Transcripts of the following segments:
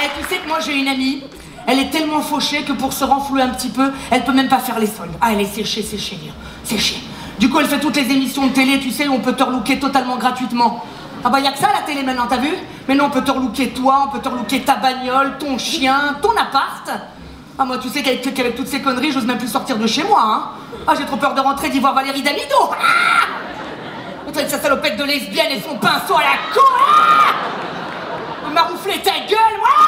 Eh, tu sais que moi j'ai une amie, elle est tellement fauchée que pour se renflouer un petit peu, elle peut même pas faire les soldes. Ah, elle est séchée, séchée. Séchée. Du coup, elle fait toutes les émissions de télé, tu sais, où on peut te relooker totalement gratuitement. Ah bah y a que ça la télé maintenant, t'as vu? Mais non, on peut te relooker toi, on peut te relooker ta bagnole, ton chien, ton appart. Ah moi, tu sais qu'avec toutes ces conneries, j'ose même plus sortir de chez moi, hein. Ah, j'ai trop peur de rentrer d'y voir Valérie Damido. Ah Avec sa salopette de lesbienne et son pinceau à la con. Ah Il m'a rouflé ta gueule, moi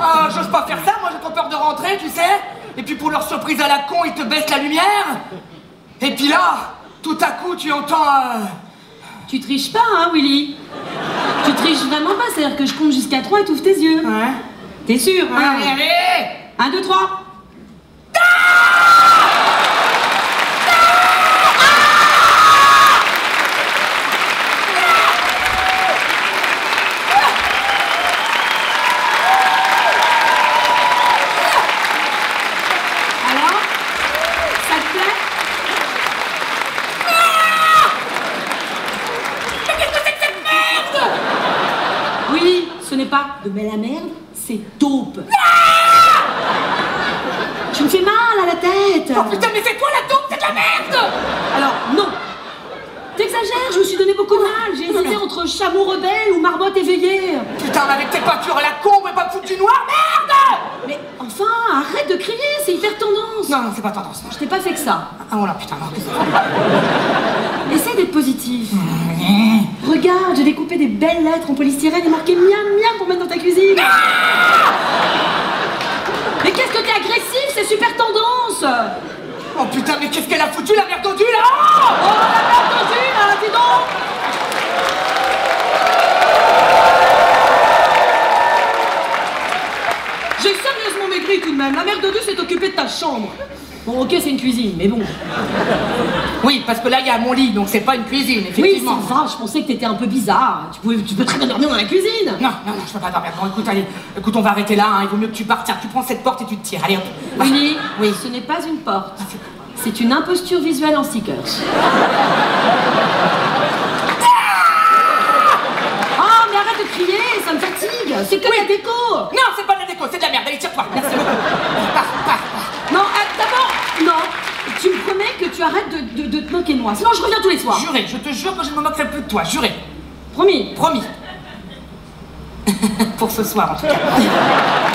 Ah, j'ose pas faire ça, moi j'ai trop peur de rentrer, tu sais. Et puis pour leur surprise à la con, ils te baissent la lumière. Et puis là, tout à coup, tu entends... euh, Tu triches pas, hein, Willy Tu triches vraiment pas, c'est-à-dire que je compte jusqu'à 3 et t'ouvres tes yeux. Ouais. T'es sûr hein Allez, allez 1, 2, 3. Alors Ça te plaît Oui, ce n'est pas de mais la merde, c'est taupe. Tu me fais mal à la tête. Oh putain, mais c'est toi la taupe, c'est de la merde Alors, non. T'exagères, je me suis donné beaucoup de mal. J'ai hésité entre chameau rebelle ou marmotte éveillée. Putain, mais avec tes peintures à la con, on va pas du noir, merde Mais enfin, arrête de crier, c'est hyper tendance. Non, non, c'est pas tendance. Je t'ai pas fait que ça. Ah voilà, putain, non, Essaie d'être positif. Regarde, j'ai découpé des belles lettres en polystyrène et marqué miam miam pour mettre dans ta cuisine. Mais qu'est-ce que t'es agressif, c'est super tendance. Oh putain, mais qu'est-ce qu'elle a foutu la merde dodue là Oh la merde tendue, là, dis donc J'ai sérieusement maigri tout de même. La mère de Dieu s'est occupée de ta chambre. Bon, ok, c'est une cuisine, mais bon. Oui, parce que là, il y a mon lit, donc c'est pas une cuisine, Oui, c'est effectivement. ça, je pensais que t'étais un peu bizarre. Tu, pouvais, tu peux très bien dormir dans la cuisine. Non, non, non, je peux pas dormir. Bon, écoute, allez, écoute, on va arrêter là, hein. il vaut mieux que tu partes. Tiens, tu prends cette porte et tu te tires. Allez, hop. Winnie, Oui. ce n'est pas une porte. C'est une imposture visuelle en stickers. Oh, mais arrête de crier, ça me fatigue. C'est que de la déco, c'est de la merde. Allez, tire-toi. Merci beaucoup. Pars, pars, pars. Non, euh, d'abord, non. Tu me promets que tu arrêtes de, de- de te moquer de moi. Sinon, je reviens tous les soirs. Juré, je te jure que je ne me moquerai plus de toi, juré. Promis. Promis. Pour ce soir, en tout cas.